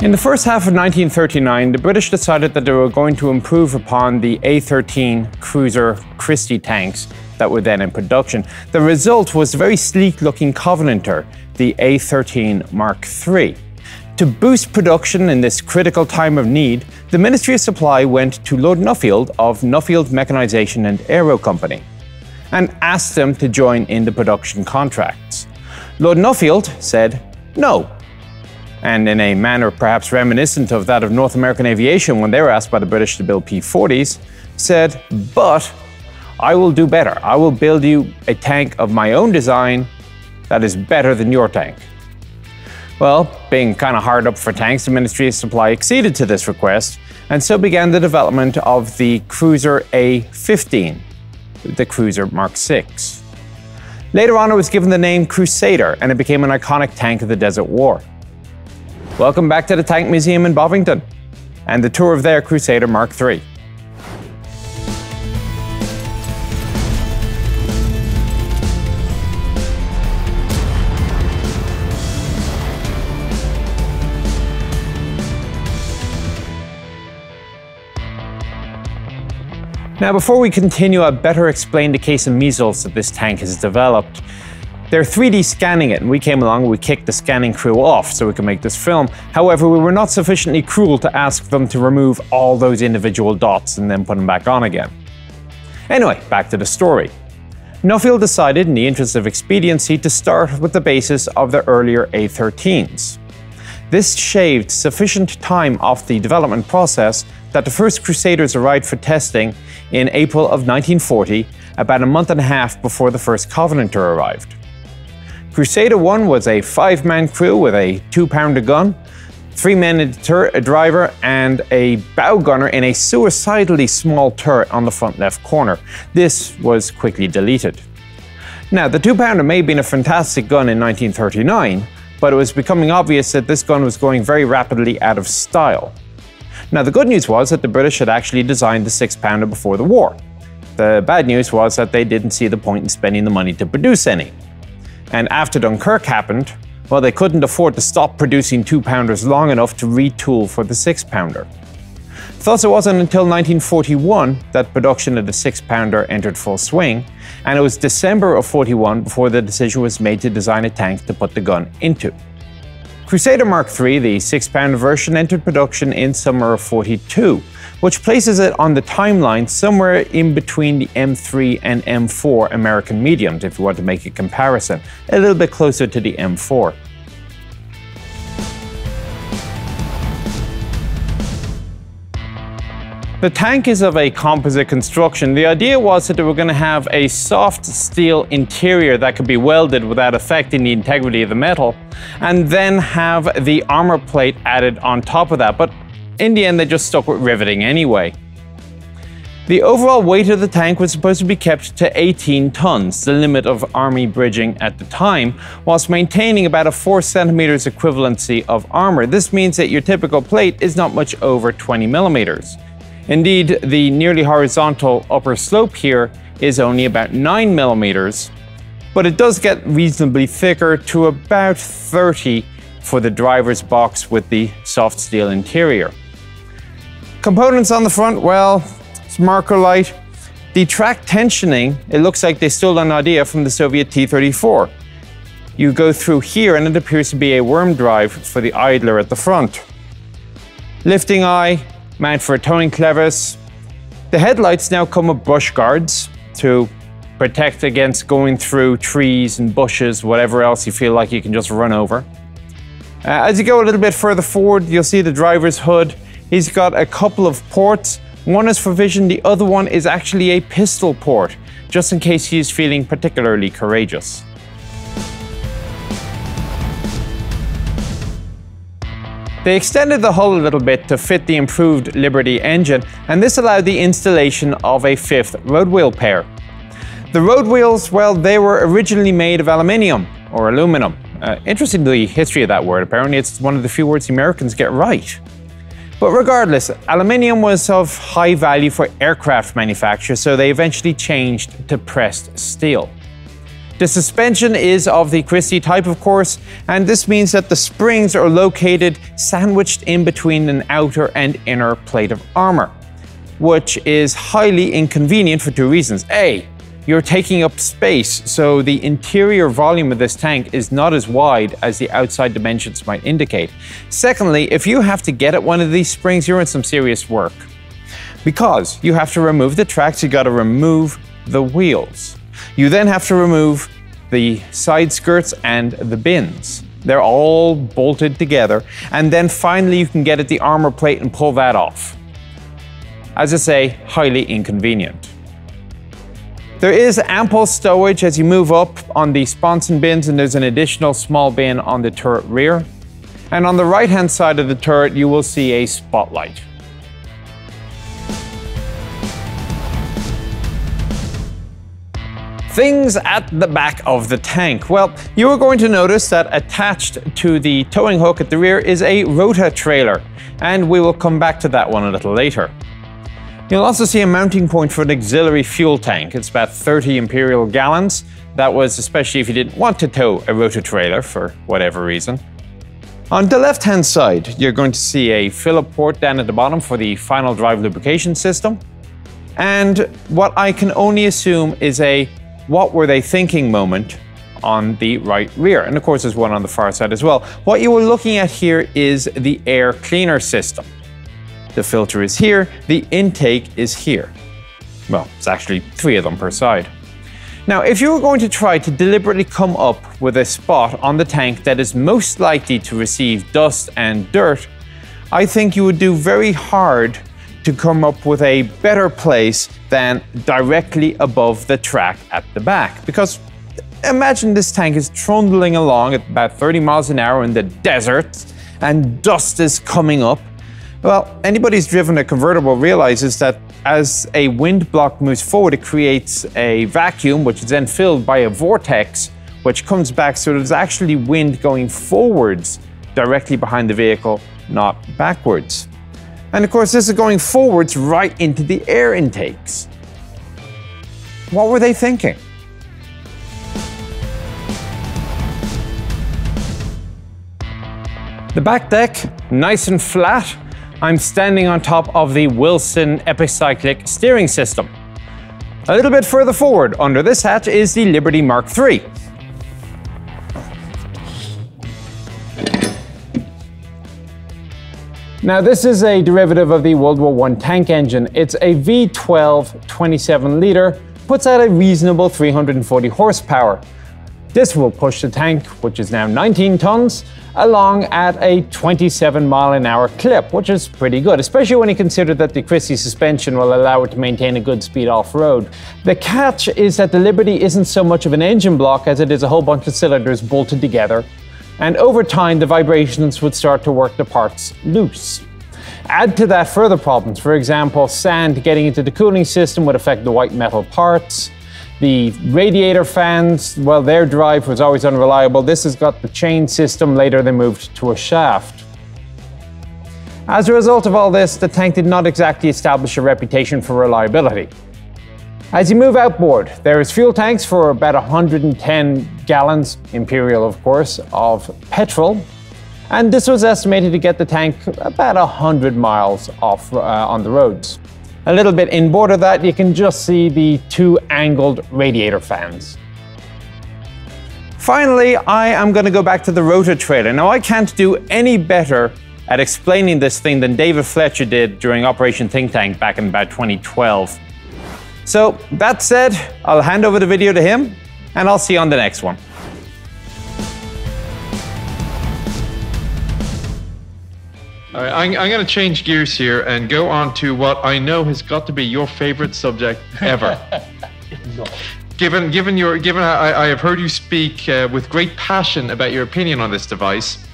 In the first half of 1939, the British decided that they were going to improve upon the A-13 cruiser Christie tanks that were then in production. The result was the very sleek-looking Covenanter, the A-13 Mark III. To boost production in this critical time of need, the Ministry of Supply went to Lord Nuffield of Nuffield Mechanisation and Aero Company and asked them to join in the production contracts. Lord Nuffield said no, and in a manner perhaps reminiscent of that of North American aviation when they were asked by the British to build P-40s, said, but I will do better. I will build you a tank of my own design that is better than your tank. Well, being kind of hard up for tanks, the Ministry of Supply acceded to this request, and so began the development of the Cruiser A-15, the Cruiser Mark VI. Later on, it was given the name Crusader, and it became an iconic tank of the Desert War. Welcome back to the Tank Museum in Bovington, and the tour of their Crusader Mark III. Now, before we continue, I'd better explain the case of measles that this tank has developed. They're 3D scanning it, and we came along and we kicked the scanning crew off so we could make this film. However, we were not sufficiently cruel to ask them to remove all those individual dots and then put them back on again. Anyway, back to the story. Nuffield decided, in the interest of expediency, to start with the basis of the earlier A-13s. This shaved sufficient time off the development process that the first Crusaders arrived for testing in April of 1940, about a month and a half before the first Covenanter arrived. Crusader 1 was a five man crew with a two pounder gun, three men in the turret, a uh, driver, and a bow gunner in a suicidally small turret on the front left corner. This was quickly deleted. Now, the two pounder may have been a fantastic gun in 1939, but it was becoming obvious that this gun was going very rapidly out of style. Now, the good news was that the British had actually designed the six pounder before the war. The bad news was that they didn't see the point in spending the money to produce any. And after Dunkirk happened, well, they couldn't afford to stop producing two pounders long enough to retool for the six pounder. Thus, it wasn't until 1941 that production of the six pounder entered full swing, and it was December of 41 before the decision was made to design a tank to put the gun into. Crusader Mark III, the six pound version, entered production in summer of 42, which places it on the timeline somewhere in between the M3 and M4 American mediums, if you want to make a comparison, a little bit closer to the M4. The tank is of a composite construction. The idea was that they were going to have a soft steel interior that could be welded without affecting the integrity of the metal, and then have the armor plate added on top of that. But in the end, they just stuck with riveting anyway. The overall weight of the tank was supposed to be kept to 18 tons, the limit of army bridging at the time, whilst maintaining about a 4 centimeters equivalency of armor. This means that your typical plate is not much over 20 millimeters. Indeed, the nearly horizontal upper slope here is only about 9 millimeters, but it does get reasonably thicker to about 30 for the driver's box with the soft steel interior. Components on the front, well, it's marker light. The track tensioning, it looks like they stole an idea from the Soviet T-34. You go through here and it appears to be a worm drive for the idler at the front. Lifting eye, mount for a towing clevis. The headlights now come with brush guards to protect against going through trees and bushes, whatever else you feel like you can just run over. Uh, as you go a little bit further forward, you'll see the driver's hood. He's got a couple of ports. One is for vision, the other one is actually a pistol port, just in case he's feeling particularly courageous. They extended the hull a little bit to fit the improved Liberty engine, and this allowed the installation of a fifth road wheel pair. The road wheels, well, they were originally made of aluminium or aluminum. Uh, the history of that word. Apparently, it's one of the few words the Americans get right. But regardless, aluminium was of high value for aircraft manufacture, so they eventually changed to pressed steel. The suspension is of the Christie type, of course, and this means that the springs are located sandwiched in between an outer and inner plate of armor, which is highly inconvenient for two reasons. A, you're taking up space, so the interior volume of this tank is not as wide as the outside dimensions might indicate. Secondly, if you have to get at one of these springs, you're in some serious work. Because you have to remove the tracks, you gotta remove the wheels. You then have to remove the side skirts and the bins. They're all bolted together. And then finally you can get at the armor plate and pull that off. As I say, highly inconvenient. There is ample stowage as you move up on the sponson bins and there's an additional small bin on the turret rear. And on the right hand side of the turret you will see a spotlight. Things at the back of the tank. Well, you are going to notice that attached to the towing hook at the rear is a rota trailer, and we will come back to that one a little later. You'll also see a mounting point for an auxiliary fuel tank. It's about 30 imperial gallons. That was especially if you didn't want to tow a rota trailer for whatever reason. On the left-hand side, you're going to see a filler port down at the bottom for the final drive lubrication system. And what I can only assume is a what were they thinking moment on the right rear. And of course, there's one on the far side as well. What you were looking at here is the air cleaner system. The filter is here, the intake is here. Well, it's actually three of them per side. Now, if you were going to try to deliberately come up with a spot on the tank that is most likely to receive dust and dirt, I think you would do very hard to come up with a better place than directly above the track at the back. Because imagine this tank is trundling along at about 30 miles an hour in the desert and dust is coming up. Well, anybody who's driven a convertible realizes that as a wind block moves forward, it creates a vacuum, which is then filled by a vortex, which comes back. So there's actually wind going forwards directly behind the vehicle, not backwards. And of course, this is going forwards right into the air intakes. What were they thinking? The back deck, nice and flat. I'm standing on top of the Wilson Epicyclic steering system. A little bit further forward, under this hatch, is the Liberty Mark III. Now this is a derivative of the World War I tank engine. It's a V12 27 litre, puts out a reasonable 340 horsepower. This will push the tank, which is now 19 tons, along at a 27 mile an hour clip, which is pretty good, especially when you consider that the Christie suspension will allow it to maintain a good speed off-road. The catch is that the Liberty isn't so much of an engine block as it is a whole bunch of cylinders bolted together and over time the vibrations would start to work the parts loose. Add to that further problems. For example, sand getting into the cooling system would affect the white metal parts. The radiator fans, well, their drive was always unreliable. This has got the chain system. Later, they moved to a shaft. As a result of all this, the tank did not exactly establish a reputation for reliability. As you move outboard, there is fuel tanks for about 110 gallons, imperial of course, of petrol. And this was estimated to get the tank about 100 miles off uh, on the roads. A little bit inboard of that, you can just see the two angled radiator fans. Finally, I am going to go back to the rota trailer. Now, I can't do any better at explaining this thing than David Fletcher did during Operation Think Tank back in about 2012. So that said, I'll hand over the video to him and I'll see you on the next one. All right, I'm, I'm going to change gears here and go on to what I know has got to be your favorite subject ever. no. Given, given your, given I, I have heard you speak uh, with great passion about your opinion on this device,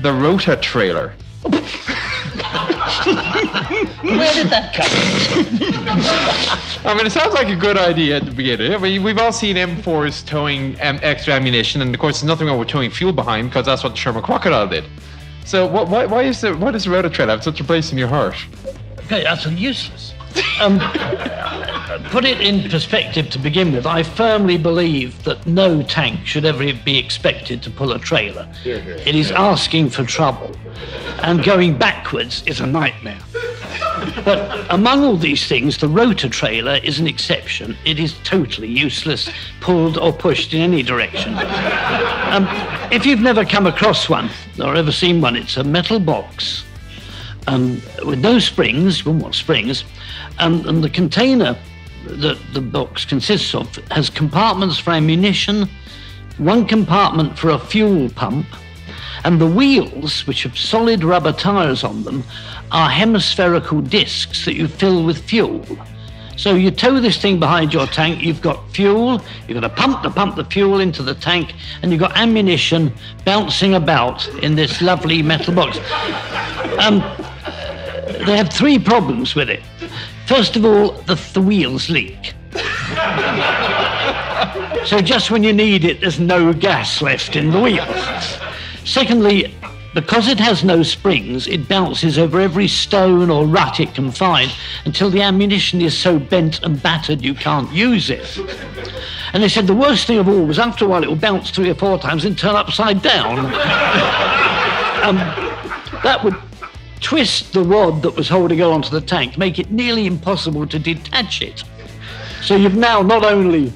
the Rota trailer. Where did that come from? I mean, it sounds like a good idea at the beginning. I mean, we've all seen M4s towing um, extra ammunition, and of course, there's nothing wrong with towing fuel behind because that's what the Sherman Crocodile did. So, what, why, why is the, why does the Rota Trail have such a place in your heart? Okay, that's useless. Um, put it in perspective to begin with, I firmly believe that no tank should ever be expected to pull a trailer. It is asking for trouble. And going backwards is a nightmare. But among all these things, the rota trailer is an exception. It is totally useless, pulled or pushed in any direction. Um, if you've never come across one or ever seen one, it's a metal box um, with no springs, well, what springs, and, and the container that the box consists of has compartments for ammunition, one compartment for a fuel pump, and the wheels, which have solid rubber tires on them, are hemispherical discs that you fill with fuel. So you tow this thing behind your tank, you've got fuel, you've got a pump to pump the fuel into the tank, and you've got ammunition bouncing about in this lovely metal box. Um, they have three problems with it. First of all, the, the wheels leak. so just when you need it, there's no gas left in the wheels. Secondly, because it has no springs, it bounces over every stone or rut it can find until the ammunition is so bent and battered you can't use it. And they said the worst thing of all was after a while it will bounce three or four times and turn upside down. um, that would twist the rod that was holding it onto the tank, make it nearly impossible to detach it. So you've now not only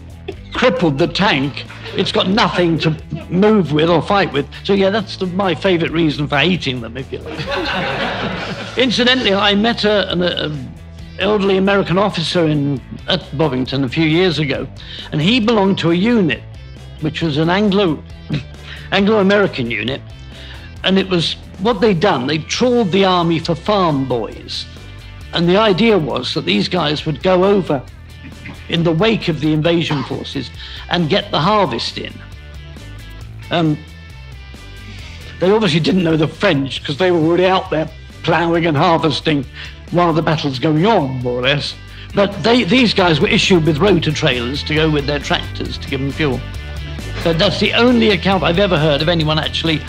crippled the tank, it's got nothing to move with or fight with. So yeah, that's the, my favourite reason for hating them, if you like. Incidentally, I met a, an a elderly American officer in at Bovington a few years ago, and he belonged to a unit, which was an Anglo Anglo-American unit, and it was what they'd done. They trawled the army for farm boys, and the idea was that these guys would go over in the wake of the invasion forces and get the harvest in. Um, they obviously didn't know the French because they were already out there ploughing and harvesting while the battle's going on, more or less. But they, these guys were issued with rota trailers to go with their tractors to give them fuel. But that's the only account I've ever heard of anyone actually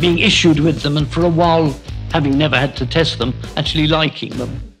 being issued with them and for a while, having never had to test them, actually liking them.